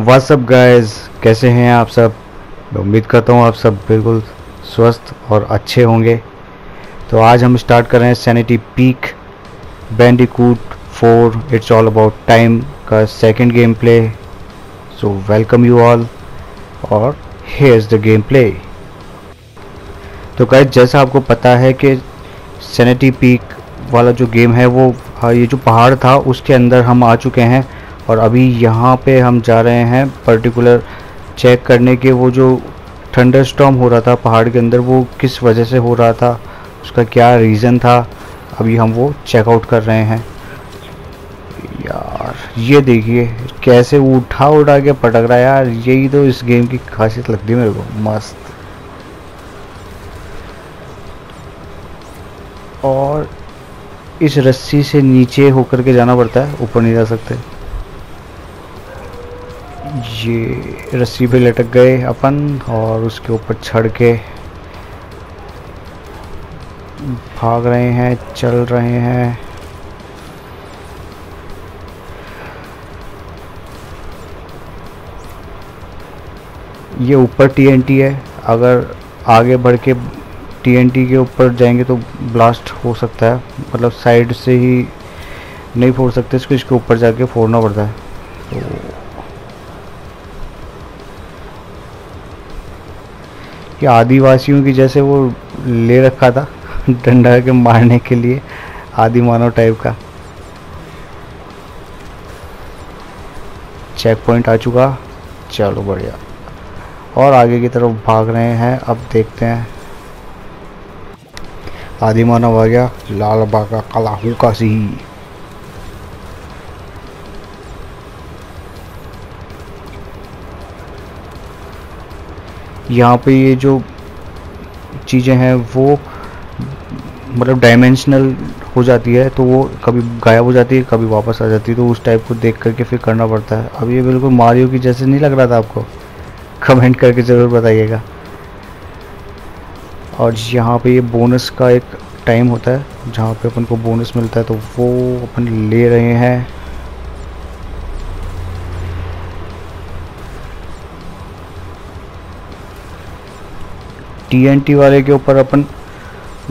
WhatsApp guys कैसे हैं आप सब? उम्मीद करता हूँ आप सब बिल्कुल स्वस्थ और अच्छे होंगे। तो आज हम स्टार्ट कर रहे हैं sanity peak bandicoot four it's all about time का second game play so welcome you all और here is the game play तो गाइस जैसा आपको पता है कि सैनिटी पीक वाला जो गेम है वो हाँ, ये जो पहाड़ था उसके अंदर हम आ चुके हैं। और अभी यहाँ पे हम जा रहे हैं पर्टिकुलर चेक करने के, वो जो थंडर स्टॉम हो रहा था पहाड़ के अंदर, वो किस वजह से हो रहा था, उसका क्या रीज़न था, अभी हम वो चेकआउट कर रहे हैं। यार, ये देखिए, कैसे उठा उठा के पटक रहा है यार, यही तो इस गेम की खासियत लगती है मेरे को, मस्त। और इस रस्सी से नीचे होकर के जाना पड़ता है, ऊपर नहीं जा सकते। ये रस्सी पे लटक गए अपन और उसके ऊपर चढ़ के भाग रहे हैं, चल रहे हैं। ये ऊपर टीएनटी है। अगर आगे बढ़ के टीएनटी के ऊपर जाएँगे तो ब्लास्ट हो सकता है। मतलब साइड से ही नहीं फोड़ सकते, इसको इसके ऊपर जाके फोड़ना पड़ता है। तो कि आदिवासियों की जैसे वो ले रखा था डंडा के मारने के लिए, आदि मानव टाइप का। चेक पॉइंट आ चुका। चलो बढ़िया। और आगे की तरफ़ भाग रहे हैं। अब देखते हैं। आदि मानव आ गया। लाल बागा कलाहू का सी यहाँ पे ये जो चीज़ें हैं, वो मतलब डायमेंशनल हो जाती है तो वो कभी गायब हो जाती है, कभी वापस आ जाती है तो उस टाइप को देख करके फिर करना पड़ता है। अब ये बिल्कुल मारियो की जैसे नहीं लग रहा था आपको? कमेंट करके ज़रूर बताइएगा। और यहाँ पे ये बोनस का एक टाइम होता है, जहाँ पे अपन को बोनस मिलता है तो वो अपन ले रहे हैं। टीएनटी वाले के ऊपर अपन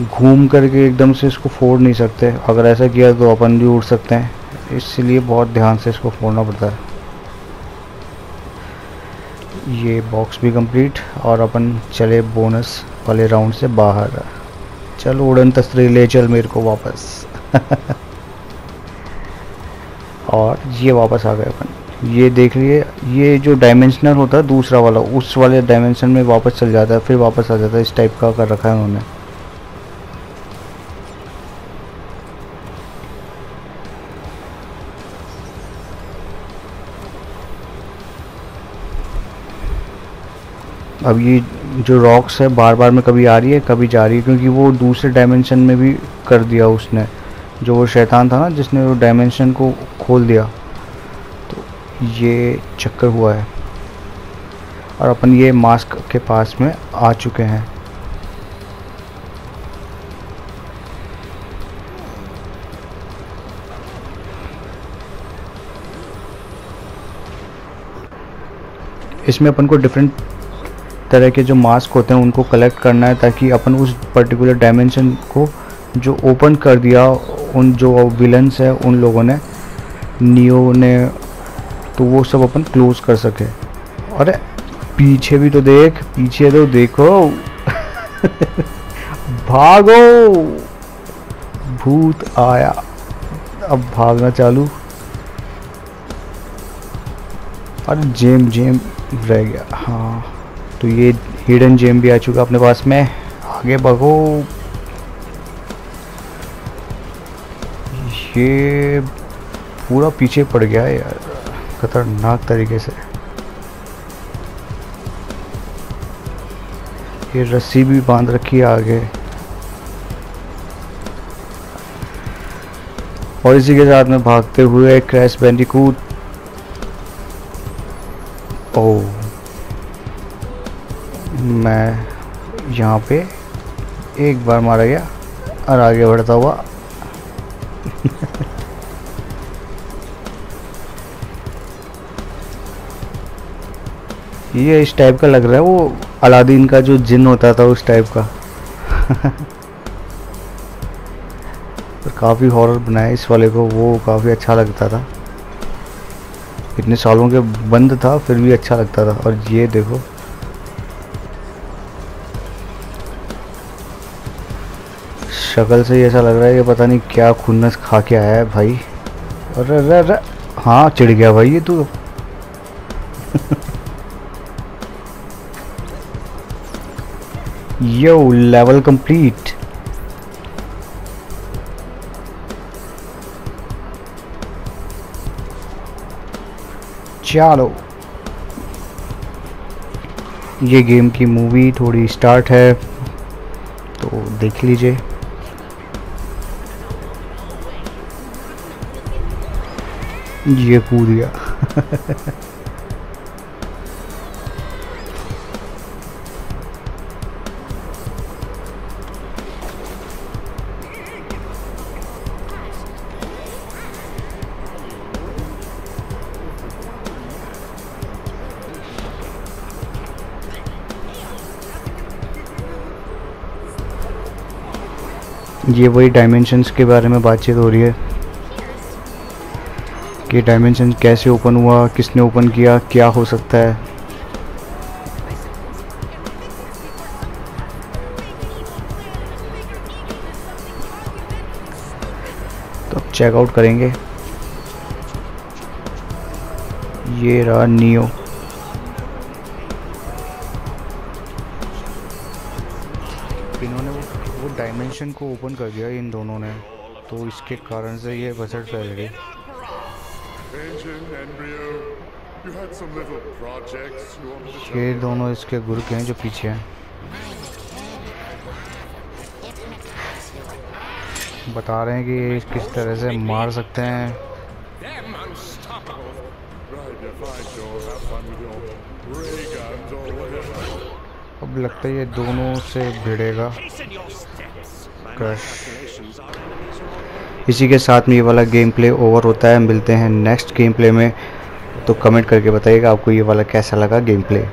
घूम करके एकदम से इसको फोड़ नहीं सकते। अगर ऐसा किया तो अपन भी उड़ सकते हैं। इसलिए बहुत ध्यान से इसको फोड़ना पड़ता है। ये बॉक्स भी कंप्लीट और अपन चले बोनस वाले राउंड से बाहर। चलो उड़न तस्त्री ले चल मेरे को वापस। और ये वापस आ गए अपन। ये देख लिए ये जो डायमेंशनल होता है, दूसरा वाला, उस वाले डायमेंशन में वापस चल जाता है, फिर वापस आ जाता है, इस टाइप का कर रखा है उन्होंने। अब ये जो रॉक्स है बार बार में कभी आ रही है, कभी जा रही है, क्योंकि वो दूसरे डायमेंशन में भी कर दिया उसने। जो वो शैतान था ना, जिसने वो डायमेंशन को खोल दिया। ये चक्कर हुआ है। और अपन ये मास्क के पास में आ चुके हैं। इसमें अपन को डिफरेंट तरह के जो मास्क होते हैं, उनको कलेक्ट करना है ताकि अपन उस पर्टिकुलर डायमेंशन को जो ओपन कर दिया उन जो विलन्स है, उन लोगों ने नियो ने तो वो सब अपन क्लोज कर सके। अरे, पीछे भी तो देख, पीछे तो देखो। भागो। भूत आया। अब भागना चालू। अरे, जेम जेम रह गया। हाँ तो ये हिडन जेम भी आ चुका अपने पास में। आगे भागो ये पूरा पीछे पड़ गया यार। खतरनाक तरीके से। ये रस्सी भी बाँध रखी है आगे। और इसी के साथ में भागते हुए क्रैश बैंडिकूट। ओ मैं यहाँ पे एक बार मारा गया और आगे बढ़ता हुआ। ये इस टाइप का लग रहा है, वो अलादीन का जो जिन होता था उस टाइप का। पर काफ़ी हॉरर बनाया इस वाले को, वो काफ़ी अच्छा लगता था। इतने सालों के बंद था, फिर भी अच्छा लगता था। और ये देखो। शक्ल से ही ऐसा लग रहा है कि पता नहीं क्या खुन्नस खा के आया है भाई। अरे अरे हाँ चिढ़ गया भाई ये तू। यो लेवल कंप्लीट चलो। ये गेम की मूवी थोड़ी स्टार्ट है तो देख लीजिए। ये कूद गया। ये वही डायमेंशंस के बारे में बातचीत हो रही है कि डायमेंशन कैसे ओपन हुआ, किसने ओपन किया, क्या हो सकता है। तो चेकआउट करेंगे। ये रहा नियो इन्होंने वो वो डायमेंशन को ओपन कर दिया इन दोनों ने। तो इसके कारण से ये बजट फैल गई ये दोनों इसके गुरु के हैं जो पीछे हैं। बता रहे हैं कि ये किस तरह से मार सकते हैं। Right. अब लगता है ये दोनों से भिड़ेगा। इसी के साथ में ये वाला गेम प्ले ओवर होता है। मिलते हैं नेक्स्ट गेम प्ले में। तो कमेंट करके बताइएगा आपको ये वाला कैसा लगा गेम प्ले